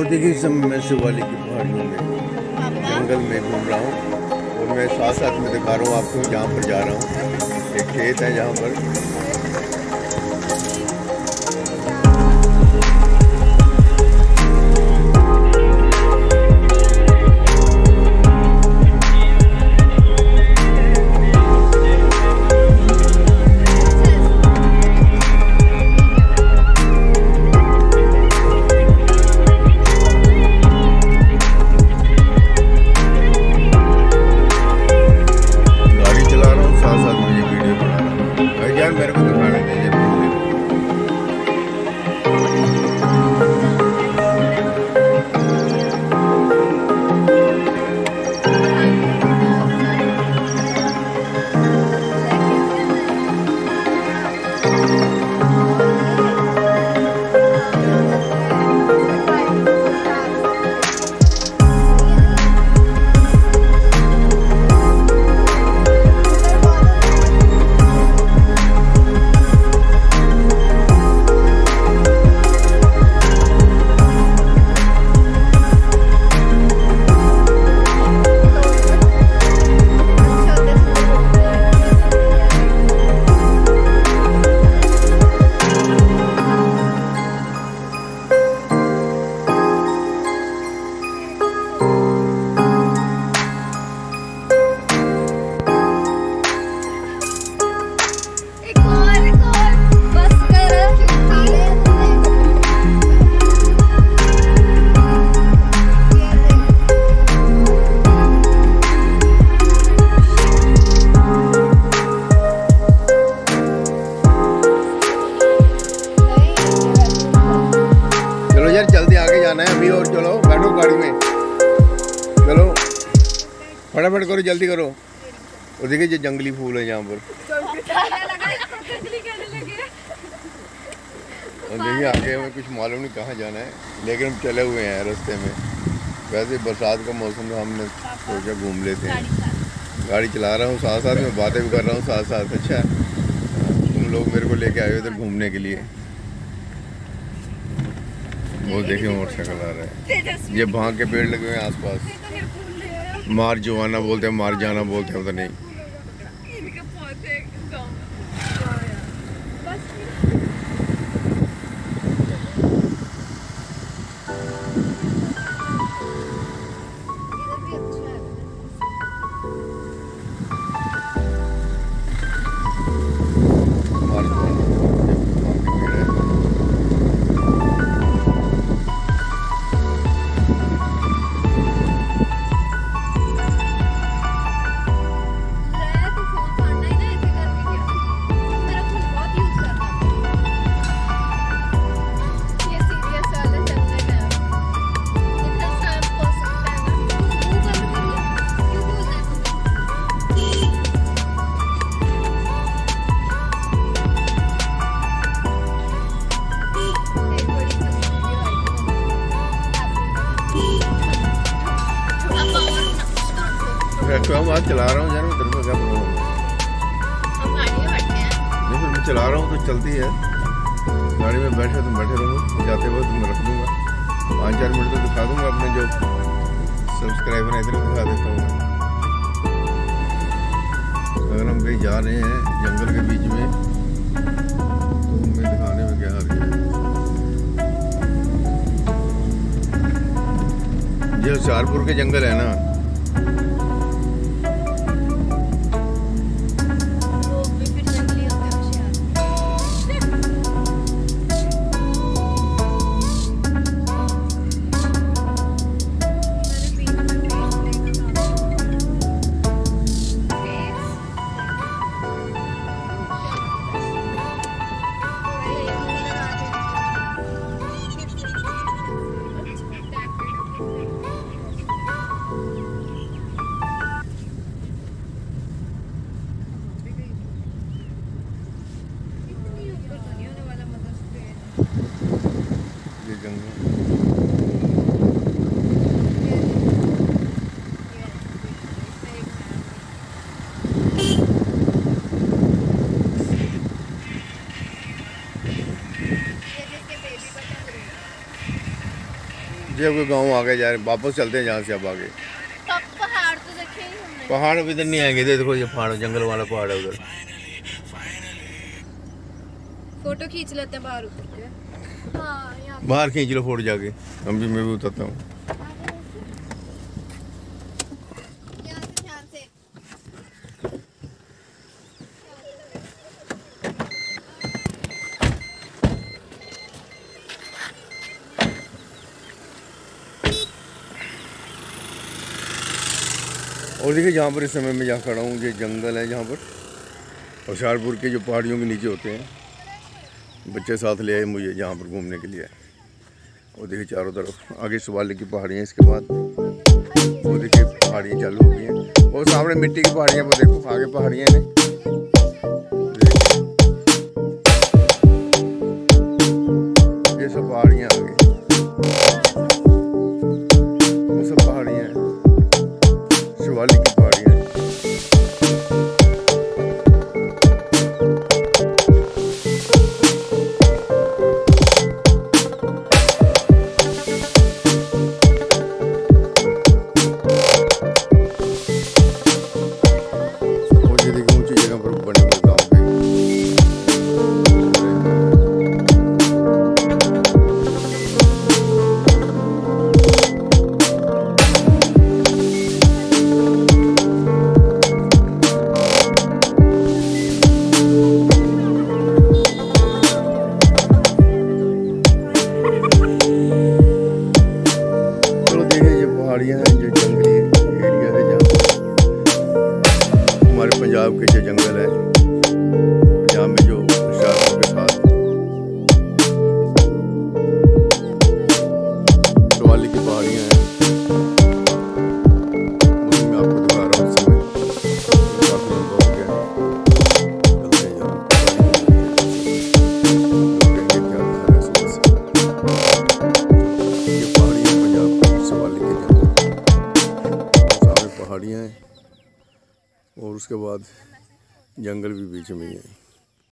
और देखिए सब मैं शिवालिक की पहाड़ियों में, जंगल में घूम रहा हूँ और मैं साथ साथ में दिखा रहा हूँ आपको, जहाँ पर जा रहा हूँ। एक खेत है जहाँ पर फटाफट करो, जल्दी करो। और देखिए जंगली फूल है यहाँ पर। और देखिए आगे हमें कुछ मालूम नहीं कहाँ जाना है, लेकिन हम चले हुए हैं रास्ते में। वैसे बरसात का मौसम है हमने सोचा घूम लेते हैं। गाड़ी चला रहा हूँ साथ साथ में बातें भी कर रहा हूँ साथ साथ अच्छा तुम लोग मेरे को लेके आए हो इधर घूमने के लिए। वो देखिए मोटरसाइकिल आ रहा है। ये भाग के पेड़ लगे हुए हैं आसपास। मार जुआना बोलते हैं मार जाना बोलते हैं पता नहीं। चला रहा हूँ यार मैं तेरे को क्या बोलूँ नहीं फिर मैं चला रहा हूँ तो चलती है गाड़ी में बैठे तुम बैठे रहो जाते हुए तुम रख दूँगा पाँच चार मिनट तो दिखा दूँगा अपने जो सब्सक्राइबर है इधर दिखा देता हूँ अगर हम कहीं जा रहे हैं जंगल के बीच में तो हमें दिखाने में क्या है ये होशियारपुर के जंगल है ना ये कोई गाँव गए जा रहे वापस चलते हैं जहाँ से अब आगे पहाड़ तो देखे हमने पहाड़ इधर नहीं आएँगे देखो ये पहाड़ जंगल वाला पहाड़ है उधर फ़ोटो खींच लेते हैं बाहर उतर के हाँ बाहर खींच लो फ़ोटो जाके हम भी मैं भी उतरता हूँ और देखिए जहाँ पर इस समय मैं जहाँ खड़ा हूँ, ये जंगल है जहाँ पर। होशियारपुर के जो पहाड़ियों के नीचे होते हैं, बच्चे साथ ले आए मुझे जहाँ पर घूमने के लिए। और देखिए चारों तरफ़, आगे सुबाले की पहाड़ियाँ इसके बाद वो देखिए पहाड़ियाँ चालू हो गई हैं। और सामने मिट्टी की पहाड़ियाँ पर देखो, आगे पहाड़ियाँ हैं। पहाड़ियाँ हैं ये जंगली एरिया है जहाँ हमारे पंजाब के जो जंगल है। उसके बाद जंगल भी बीच में ही है।